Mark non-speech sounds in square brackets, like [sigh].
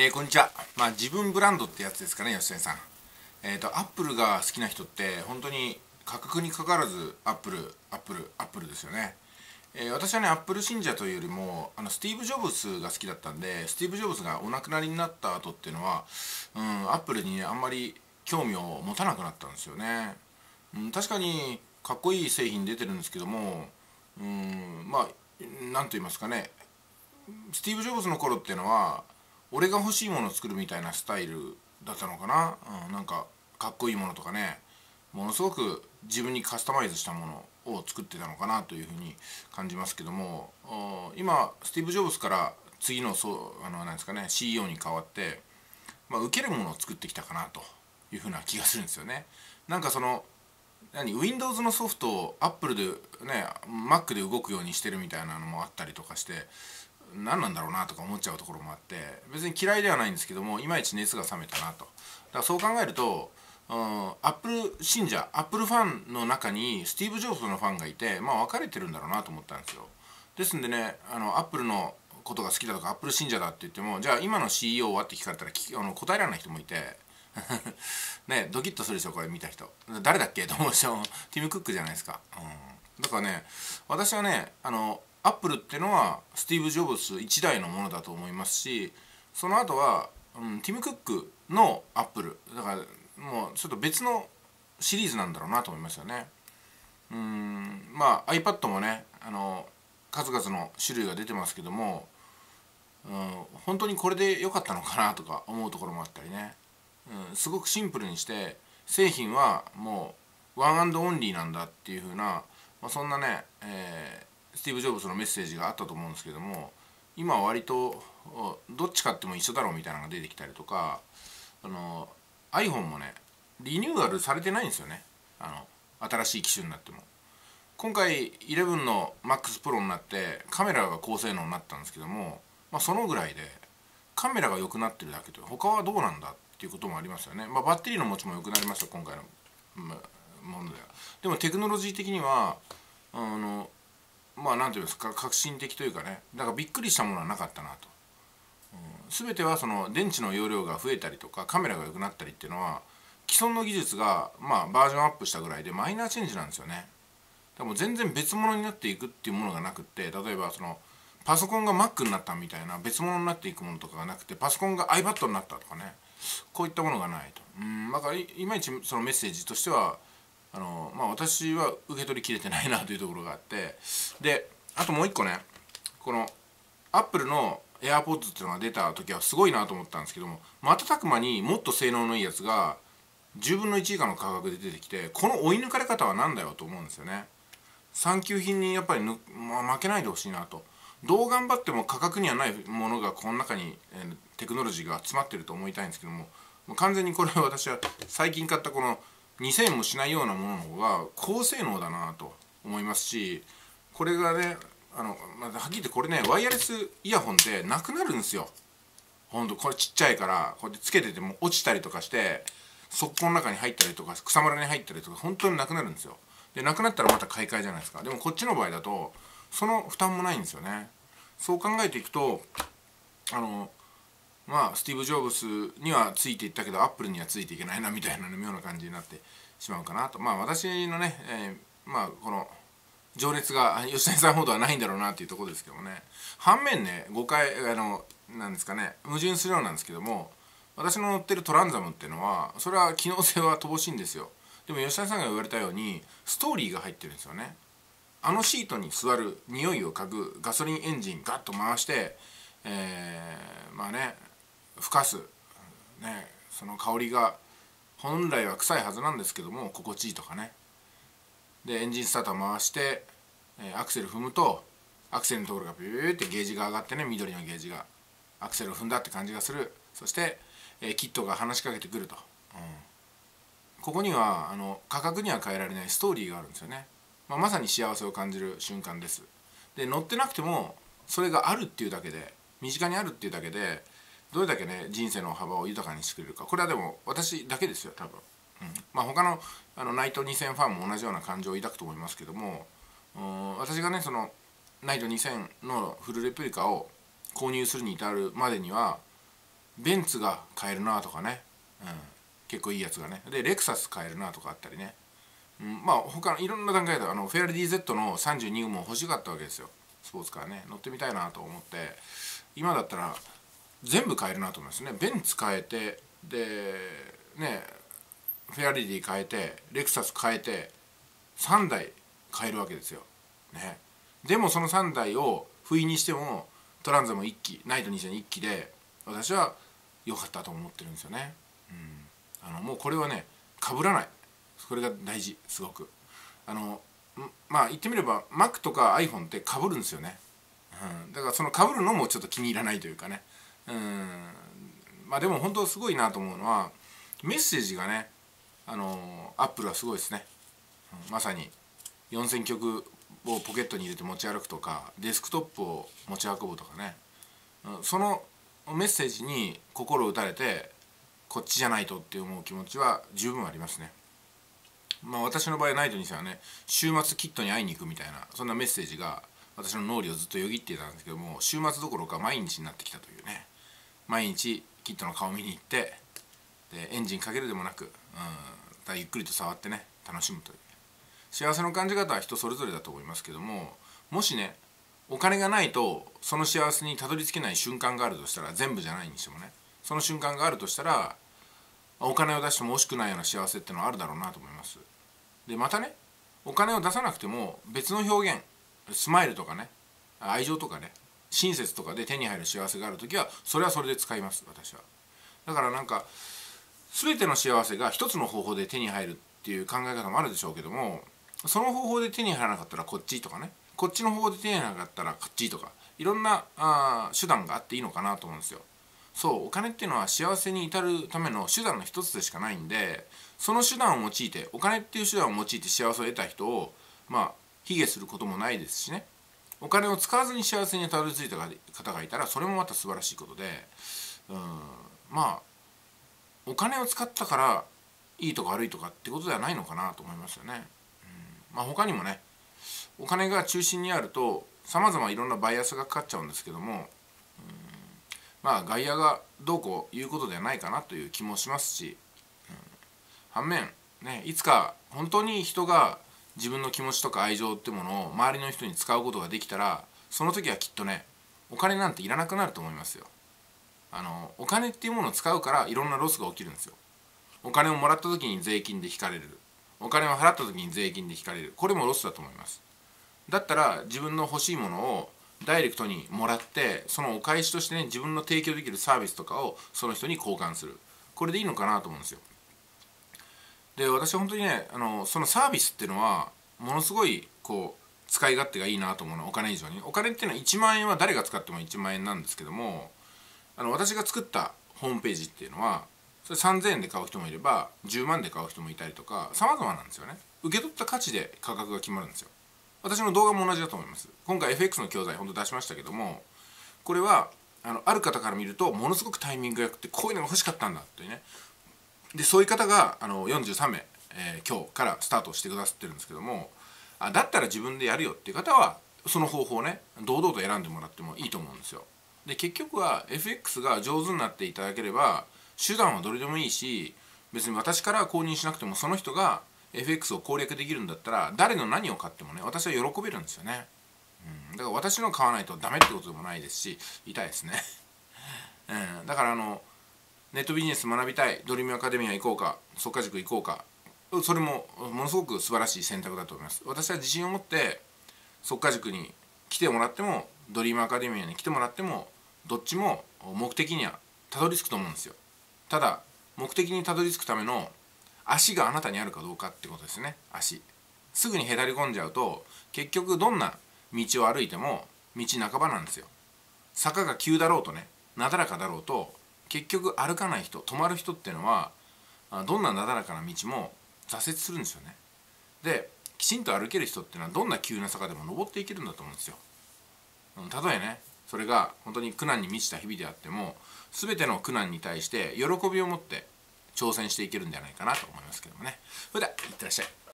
えー、こんにちは。まあ、自分ブランドってやつですかね、吉谷さん。えっ、ー、と、アップルが好きな人って、本当に価格にかかわらず、アップル、アップル、アップルですよね。えー、私はね、アップル信者というよりも、あの、スティーブ・ジョブスが好きだったんで、スティーブ・ジョブスがお亡くなりになった後っていうのは、うん、アップルにね、あんまり興味を持たなくなったんですよね。うん、確かに、かっこいい製品出てるんですけども、うん、まあ、なんと言いますかね、スティーブ・ジョブズの頃っていうのは、俺が欲しいものを作るみたいなスタイルだったのかな、うん、なんかかっこいいものとかね。ものすごく自分にカスタマイズしたものを作ってたのかなというふうに感じますけども。今スティーブ・ジョブズから次のそうあのなんですかね CEO に変わって、まあ、受けるものを作ってきたかなというふうな気がするんですよね。なんかその何？Windows のソフトを Apple でね Mac で動くようにしてるみたいなのもあったりとかして何なんだろうなとか思っちゃうところもあって別に嫌いではないんですけどもいまいち熱が冷めたなと。だからそう考えると、うん、アップル信者アップルファンの中にスティーブ・ジョブズのファンがいてまあ分かれてるんだろうなと思ったんですよ。ですんでねあのアップルのことが好きだとかアップル信者だって言ってもじゃあ今の CEO はって聞かれたらあの答えられない人もいて [laughs] ねドキッとするでしょこれ見た人。誰だっけと思う人ティム・クックじゃないですか、うん、だからね私はねあのアップルっていうのはスティーブ・ジョブズ1台のものだと思いますしその後は、うん、ティム・クックのアップル。だからもうちょっと別のシリーズなんだろうなと思いますよね。うんまあ iPad もねあの数々の種類が出てますけども、うん、本当にこれで良かったのかなとか思うところもあったりね、うん、すごくシンプルにして製品はもうワンオンリーなんだっていう風な、まあ、そんなね、えスティーブ・ジョブズのメッセージがあったと思うんですけども今は割とどっち買っても一緒だろうみたいなのが出てきたりとかあの iPhone もねリニューアルされてないんですよね。あの新しい機種になっても。今回11の MAXPRO になってカメラが高性能になったんですけども、まあ、そのぐらいでカメラが良くなってるだけと。他はどうなんだっていうこともありますよね、まあ、バッテリーの持ちも良くなりました今回のものでは。でもテクノロジー的にはあのまあ何て言うんですか革新的というかねだからびっくりしたものはなかったなと、うん、全てはその電池の容量が増えたりとかカメラが良くなったりっていうのは既存の技術がまあバージョンアップしたぐらいでマイナーチェンジなんですよね。でも全然別物になっていくっていうものがなくって例えばそのパソコンが Mac になったみたいな別物になっていくものとかがなくてパソコンが iPad になったとかねこういったものがないと。うんだからいまいちそのメッセージとしてはあのまあ私は受け取りきれてないなというところがあってであともう一個ねこのアップルの AirPods っていうのが出た時はすごいなと思ったんですけども瞬く間にもっと性能のいいやつが10分の1以下の価格で出てきてこの追い抜かれ方は何だよと思うんですよね。産休品にやっぱりぬ、まあ、負けないでほしいなと。どう頑張っても価格にはないものがこの中に、えー、テクノロジーが詰まってると思いたいんですけども完全にこれは私は最近買ったこの2000円もしないようなものの方が高性能だなと思いますしこれがねあの、まあ、はっきり言ってこれねワイヤレスイヤホンってなくなるんですよ。ほんとこれちっちゃいからこうやってつけてても落ちたりとかして側溝の中に入ったりとか草むらに入ったりとか本当になくなるんですよ。でなくなったらまた買い替えじゃないですか。でもこっちの場合だとその負担もないんですよね。そう考えていくとあのまあスティーブ・ジョブズにはついていったけどアップルにはついていけないなみたいな妙な感じになってしまうかなと。まあ私のね、えー、まあこの情熱が [laughs] 吉谷さんほどはないんだろうなっていうところですけどもね。反面ね誤解あのなんですかね矛盾するようなんですけども私の乗ってるトランザムっていうのはそれは機能性は乏しいんですよ。でも吉谷さんが言われたようにストーリーが入ってるんですよね。あのシートに座る匂いを嗅ぐガソリンエンジンガッと回してえー、まあねふかす、ね、その香りが本来は臭いはずなんですけども心地いいとかね。でエンジンスターター回して、えアクセル踏むとアクセルのところがビューってゲージが上がってね緑のゲージがアクセルを踏んだって感じがする。そして、えキットが話しかけてくると、うん、ここにはあの価格には変えられないストーリーがあるんですよね、まあ、まさに幸せを感じる瞬間です。で乗ってなくてもそれがあるっていうだけで身近にあるっていうだけでどれだけね人生の幅を豊かにしてくれるか。これはでも私だけですよ多分、うん、まあ他のあのナイト2000ファンも同じような感情を抱くと思いますけども私がねそのナイト2000のフルレプリカを購入するに至るまでにはベンツが買えるなとかね、うん、結構いいやつがね。でレクサス買えるなとかあったりね、うん、まあ他のいろんな段階であのフェアリー DZ の32も欲しかったわけですよ。スポーツカーね。乗ってみたいなと思って。今だったら全部買えるなと思いますね。ベンツ変えてでねフェアリディ変えてレクサス変えて3台買えるわけですよ、ね、でもその3台を不意にしてもトランザも1機ナイト2000 1機で私は良かったと思ってるんですよね、うん、あのもうこれはねかぶらない。これが大事すごく。あのまあ言ってみれば Mac とか iPhone ってかぶるんですよね、うん、だからそのかぶるのもちょっと気に入らないというかね。うん。まあでも本当すごいなと思うのはメッセージがねあのアップルはすごいですね、うん、まさに。4000曲をポケットに入れて持ち歩くとかデスクトップを持ち運ぶとかね、うん、そのメッセージに心打たれてこっちじゃないとって思う気持ちは十分ありますね。まあ私の場合ナイトにはね週末キットに会いに行くみたいなそんなメッセージが私の脳裏をずっとよぎっていたんですけども週末どころか毎日になってきたというね。毎日キットの顔見に行ってでエンジンかけるでもなく、うん、だゆっくりと触ってね楽しむという。幸せの感じ方は人それぞれだと思いますけどももしねお金がないとその幸せにたどり着けない瞬間があるとしたら全部じゃないにしてもねその瞬間があるとしたらお金を出しても惜しくないような幸せってのはあるだろうなと思います。でまたねお金を出さなくても別の表現スマイルとかね愛情とかね親切とかで手に入る幸せがある時はそれはそれで使います私は。だからなんか全ての幸せが一つの方法で手に入るっていう考え方もあるでしょうけどもその方法で手に入らなかったらこっちとかね。こっちの方法で手に入らなかったらこっちとか。いろんなあ手段があっていいのかなと思うんですよ。そうお金っていうのは幸せに至るための手段の一つでしかないんでその手段を用いてお金っていう手段を用いて幸せを得た人をまあ卑下することもないですしね。お金を使わずに幸せにたどり着いた方がいたらそれもまた素晴らしいことでうんまあお金を使ったからいいとか悪いとかってことではないのかなと思いますよね。うん、まあ他にもねお金が中心にあるとさまざまいろんなバイアスがかかっちゃうんですけども、うん、まあ外野がどうこう言うことではないかなという気もしますし、うん、反面ねいつか本当に人が自分の気持ちとか愛情ってものを周りの人に使うことができたらその時はきっとねお金なんていらなくなると思いますよ。あのお金っていうものを使うからいろんなロスが起きるんですよ。お金をもらった時に税金で引かれる。お金を払った時に税金で引かれる。これもロスだと思います。だったら自分の欲しいものをダイレクトにもらってそのお返しとしてね自分の提供できるサービスとかをその人に交換する。これでいいのかなと思うんですよ。で私本当にねあのそのサービスっていうのはものすごいこう使い勝手がいいなと思うのお金以上に。お金っていうのは1万円は誰が使っても1万円なんですけどもあの私が作ったホームページっていうのはそれ3000円で買う人もいれば10万で買う人もいたりとか様々なんですよね。受け取った価値で価格が決まるんですよ。私の動画も同じだと思います。今回 FX の教材本当出しましたけどもこれはあのある方から見るとものすごくタイミングが良くてこういうのが欲しかったんだってね。でそういう方があの43名、えー、今日からスタートしてくださってるんですけどもあだったら自分でやるよっていう方はその方法をね堂々と選んでもらってもいいと思うんですよ。で結局は FX が上手になっていただければ手段はどれでもいいし別に私から購入しなくてもその人が FX を攻略できるんだったら誰の何を買ってもね私は喜べるんですよね、うん、だから私の買わないとダメってことでもないですし痛いですね、[laughs] うん、だからあのネットビジネス学びたいドリームアカデミア行こうか速稼塾行こうか。それもものすごく素晴らしい選択だと思います。私は自信を持って速稼塾に来てもらってもドリームアカデミアに来てもらってもどっちも目的にはたどり着くと思うんですよ。ただ目的にたどり着くための足があなたにあるかどうかってことですね。足。すぐにへたり込んじゃうと結局どんな道を歩いても道半ばなんですよ。坂が急だろうとねなだらかだろうと結局歩かない人止まる人っていうのはどんななだらかな道も挫折するんですよね。できちんと歩ける人っていうのはどんな急な坂でも登っていけるんだと思うんですよ。例えねそれが本当に苦難に満ちた日々であっても全ての苦難に対して喜びを持って挑戦していけるんじゃないかなと思いますけどもね。それではいってらっしゃい。